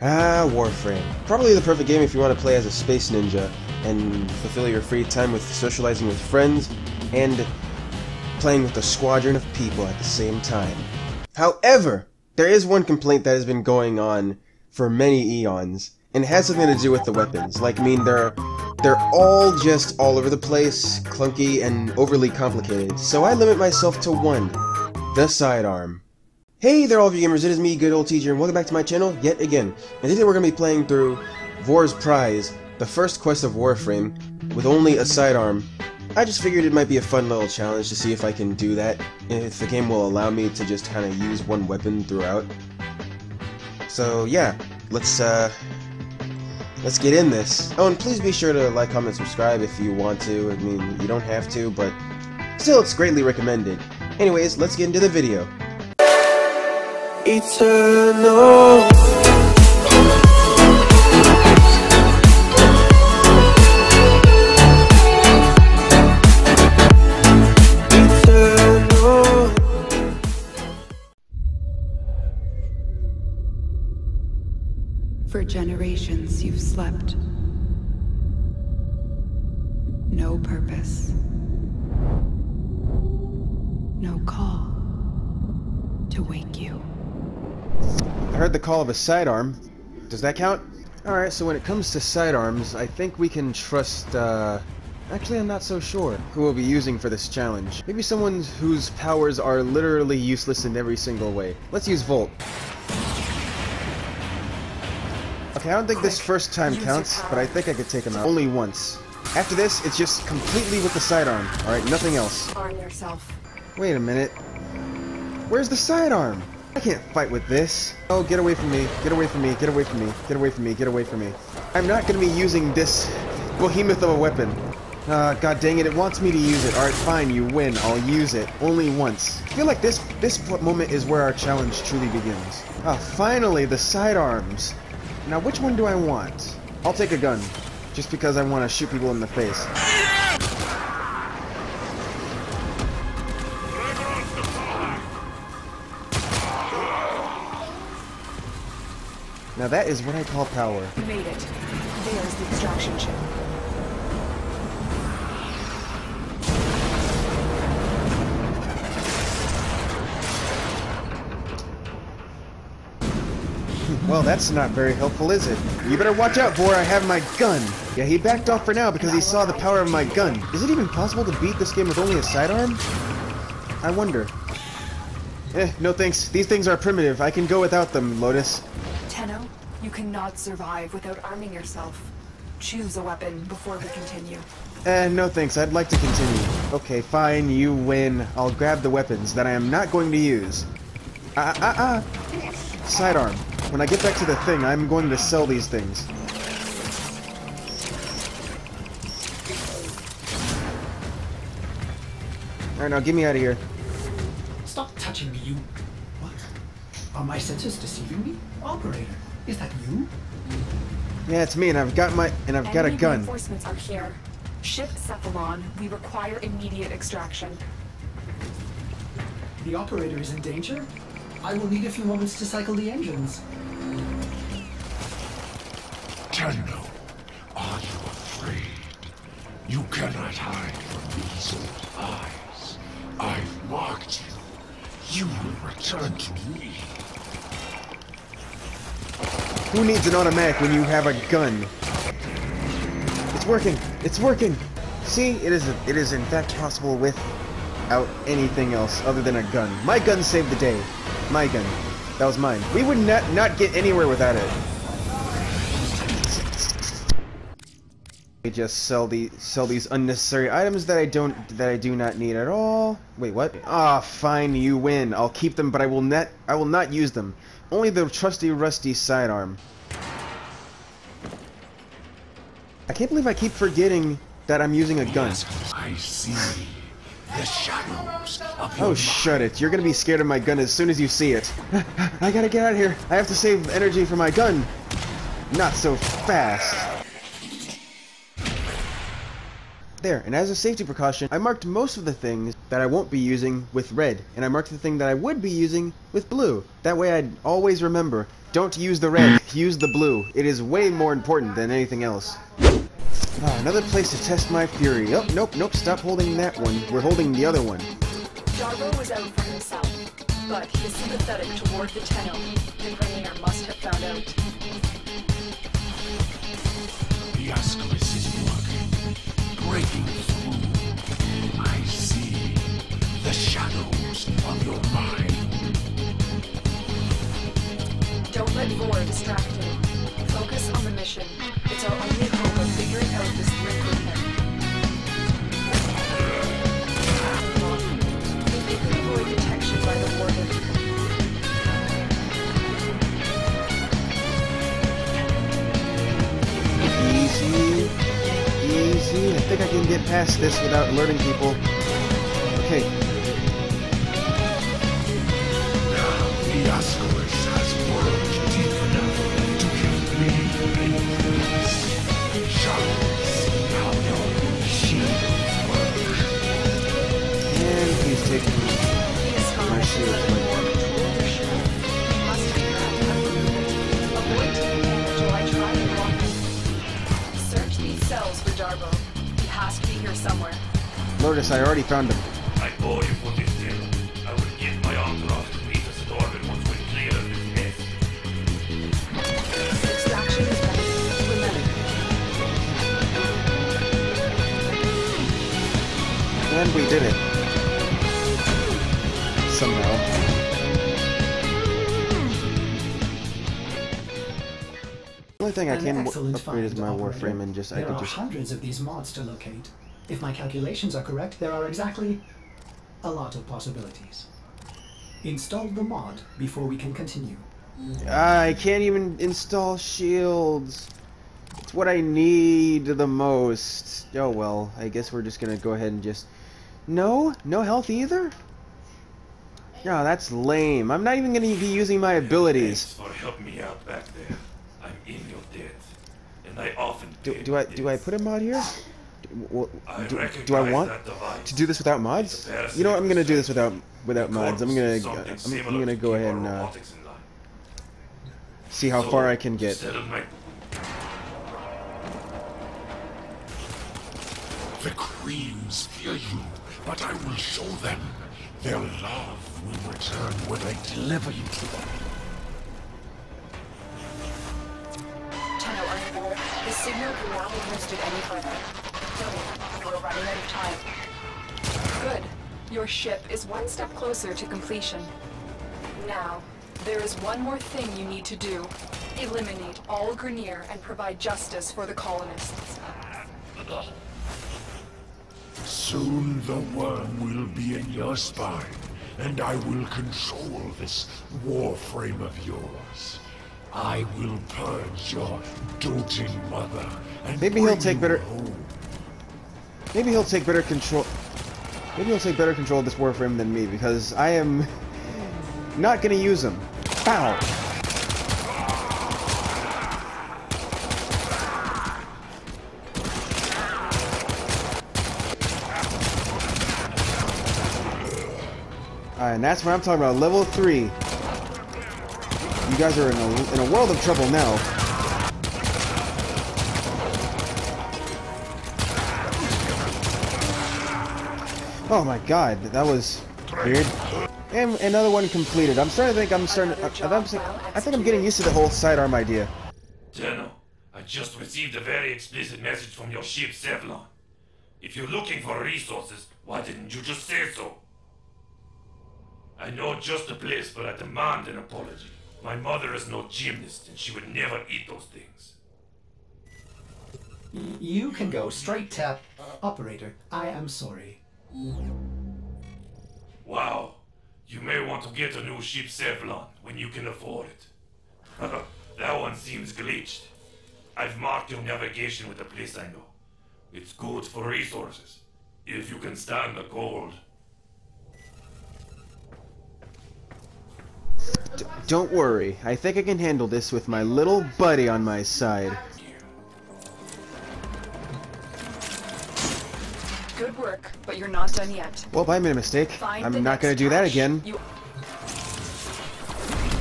Ah, Warframe. Probably the perfect game if you want to play as a space ninja and fulfill your free time with socializing with friends and playing with a squadron of people at the same time. However, there is one complaint that has been going on for many eons, and it has something to do with the weapons. Like, I mean, they're they're all just all over the place, clunky, and overly complicated. So I limit myself to one, the sidearm. Hey there all of you gamers, it is me, good old teacher, and welcome back to my channel yet again. And today we're going to be playing through Vor's Prize, the first quest of Warframe, with only a sidearm. I just figured it might be a fun little challenge to see if I can do that, if the game will allow me to just kind of use one weapon throughout. So yeah, let's uh, let's get in this. Oh, and please be sure to like, comment, subscribe if you want to. I mean, you don't have to, but still it's greatly recommended. Anyways, let's get into the video eternal For generations you've slept. No purpose. No call to wake you. I heard the call of a sidearm. Does that count? Alright, so when it comes to sidearms, I think we can trust, uh... Actually, I'm not so sure who we'll be using for this challenge. Maybe someone whose powers are literally useless in every single way. Let's use Volt. Okay, I don't think this first time counts, but I think I could take him out. Only once. After this, it's just completely with the sidearm. Alright, nothing else. Arm yourself. Wait a minute. Where's the sidearm? I can't fight with this. Oh, get away from me. Get away from me. Get away from me. Get away from me. Get away from me. I'm not going to be using this behemoth of a weapon. Uh, god dang it, it wants me to use it. Alright, fine, you win. I'll use it. Only once. I feel like this this moment is where our challenge truly begins. Ah, finally, the sidearms. Now, which one do I want? I'll take a gun. Just because I want to shoot people in the face. Now that is what I call power. You made it. There's the extraction chip. well, that's not very helpful, is it? You better watch out, boy. I have my gun. Yeah, he backed off for now because he saw the power of my gun. Is it even possible to beat this game with only a sidearm? I wonder. Eh, no thanks. These things are primitive. I can go without them, Lotus. Tenno, you cannot survive without arming yourself. Choose a weapon before we continue. Eh, no thanks. I'd like to continue. Okay, fine. You win. I'll grab the weapons that I am not going to use. Ah, ah, ah. Sidearm. When I get back to the thing, I'm going to sell these things. Alright, now get me out of here. Stop touching me, you... What? Are my senses deceiving me? Operator, is that you? Yeah, it's me, and I've got my... and I've got a gun. reinforcements are here. Ship Cephalon. We require immediate extraction. The operator is in danger? I will need a few moments to cycle the engines. Tenno, are you afraid? You cannot hide from these old eyes. I've marked you. You will return to me. Who needs an automatic when you have a gun? It's working! It's working! See, it is it is in fact possible without anything else other than a gun. My gun saved the day. My gun. That was mine. We would not not get anywhere without it. We just sell the sell these unnecessary items that I don't that I do not need at all. Wait, what? Ah, fine, you win. I'll keep them, but I will not I will not use them. Only the trusty rusty sidearm. I can't believe I keep forgetting that I'm using a gun. Yes, I see. The shadows Oh, shut it. You're gonna be scared of my gun as soon as you see it. I gotta get out of here. I have to save energy for my gun. Not so fast. There, and as a safety precaution, I marked most of the things that I won't be using with red, and I marked the thing that I would be using with blue. That way I'd always remember, don't use the red, use the blue. It is way more important than anything else. Ah, another place to test my fury. Oh, nope, nope, stop holding that one. We're holding the other one. Darvo was out for himself, but he is sympathetic toward the Tenno. The Grineer must have found out. The Ascaris is working, breaking through. I see the shadows of your mind. Don't let Vor distract you. Focus on the mission. It's our only hope of figuring out this with him. Avoid detection by the Warden, Easy. Easy. I think I can get past this without alerting people. Okay. Lotus, I already found him. I owe you for this deal. I will get my entourage to meet us at orbit once we're clear of this mess. Extraction is ready. Remember, And we did it. Somehow. The only thing I can excellent upgrade is my. Warframe and just I there could are just hundreds of these mods to locate. If my calculations are correct, there are exactly a lot of possibilities. Install the mod before we can continue. I can't even install shields. It's what I need the most. Oh well, I guess we're just gonna go ahead and just. No? No health either? No, that's lame. I'm not even gonna be using my abilities. Thanks for helping me out back there. I'm in your debt. And I often Do, do I do I put a mod here? Do, I do, do I want to do this without mods? You know what? I'm gonna do this without without mods. I'm gonna is I'm, I'm gonna go ahead and uh, robotics in line. see how So, far I can get. The Queens fear you, but I will show them. Their love will return when I deliver you to them. Tenno, are you? The signal cannot be boosted any further. Don't. You are running out of time. Good. Your ship is one step closer to completion. Now, there is one more thing you need to do. Eliminate all Grineer and provide justice for the colonists. Soon the worm will be in your spine, and I will control this warframe of yours. I will purge your doting mother and Maybe he'll bring take you better- home. Maybe he'll take better control. Maybe he'll take better control of this Warframe than me because I am not gonna use him. Pow! Alright, and that's what I'm talking about. Level 3. You guys are in a, in a world of trouble now. Oh my god, that was weird. And another one completed. I'm starting to think I'm starting. I, I, I'm, I think I'm getting used to the whole sidearm idea. Tenno, I just received a very explicit message from your ship, Cephalon. If you're looking for resources, why didn't you just say so? I know just the place, but I demand an apology. My mother is no gymnast, and she would never eat those things. You can go straight to uh, operator. I am sorry. Wow, you may want to get a new ship, Cephalon, when you can afford it. that one seems glitched. I've marked your navigation with a place I know. It's good for resources, if you can stand the cold. D- don't worry. I think I can handle this with my little buddy on my side. Good work, but you're not done yet. Well, I made a mistake. Find I'm not gonna do that again. You...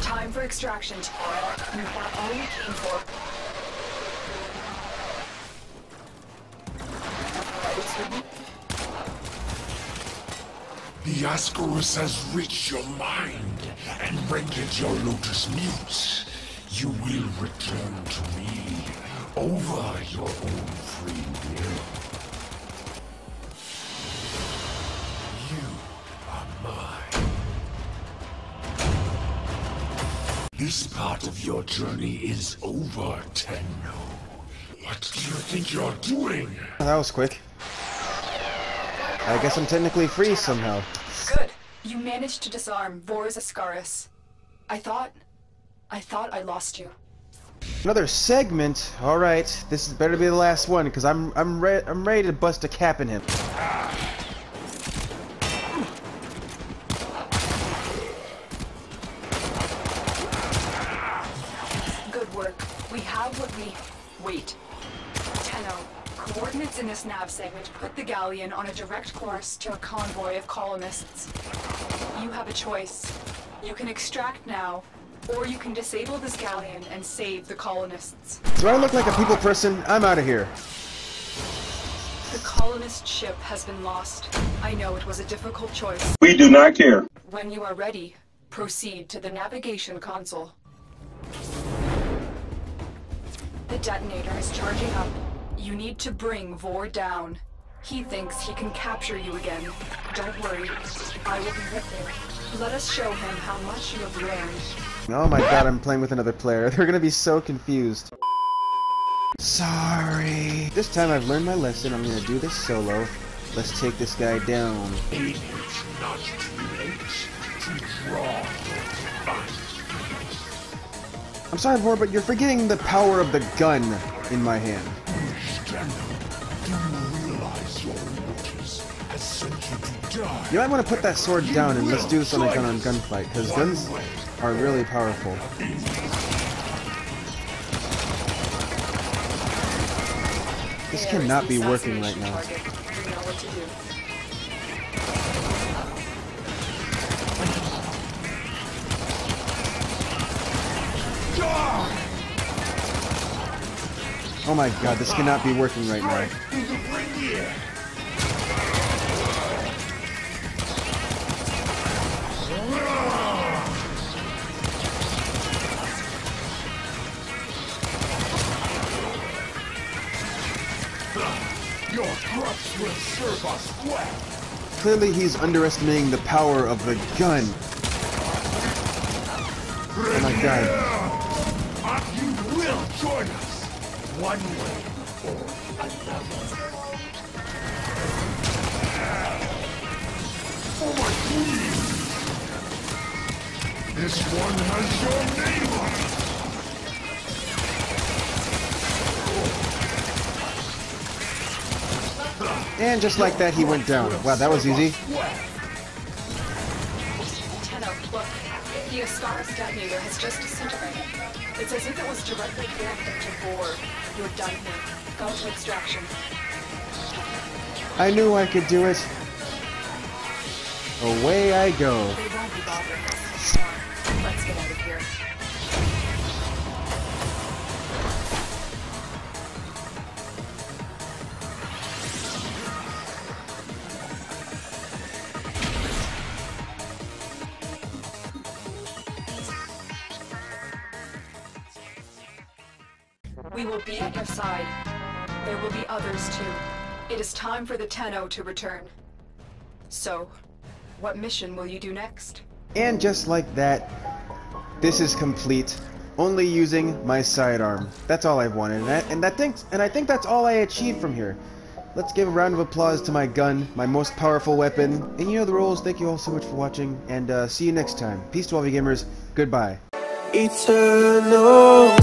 Time for extraction. You got all you came for. The Ascaris has reached your mind and rendered your Lotus mute. You will return to me over your own free will. This part of your journey is over, Tenno. What do you think you're doing? That was quick. I guess I'm technically free somehow. Good. You managed to disarm Vor's Ascaris. I thought... I thought I lost you. Another segment. All right, this is better be the last one because I'm I'm re I'm ready to bust a cap in him. Good work. We have what we... Wait. Tenno, coordinates in this nav segment put the Galleon on a direct course to a convoy of colonists. You have a choice. You can extract now, or you can disable this Galleon and save the colonists. Do I look like a people person? I'm out of here. The colonist ship has been lost. I know it was a difficult choice. We do not care. When you are ready, proceed to the navigation console. The detonator is charging up. You need to bring Vor down. He thinks he can capture you again. Don't worry. I will be right there. Let us show him how much you have learned. Oh my god, I'm playing with another player. They're gonna be so confused. Sorry. This time I've learned my lesson. I'm gonna do this solo. Let's take this guy down. It is not too late to draw your divine I'm sorry, Vor, but you're forgetting the power of the gun in my hand. You realize your Lotus has sent you to die? You might want to put that sword down and let's do this on a gun on gunfight, because guns are really powerful. This cannot be working right now. Oh my god, this cannot be working right now. Clearly he's underestimating the power of the gun. Oh my god. You will join us! One way or another. For my queen! This one has your name on it! And just like that, he went down. Wow, that was easy. Tenno, look. The Ascaris detonator has just disintegrated. It's as if it was directly connected to Vor. You're done here. Go to extraction. I knew I could do it. Away I go. They won't be bothering us. Let's get out of here. We will be at your side. There will be others too. It is time for the Tenno to return. So, what mission will you do next? And just like that, this is complete. Only using my sidearm. That's all I've wanted, and, that, and that thinks, and I think that's all I achieved from here. Let's give a round of applause to my gun, my most powerful weapon. And you know the rules. Thank you all so much for watching, and uh, see you next time. Peace to all you gamers. Goodbye. Eternal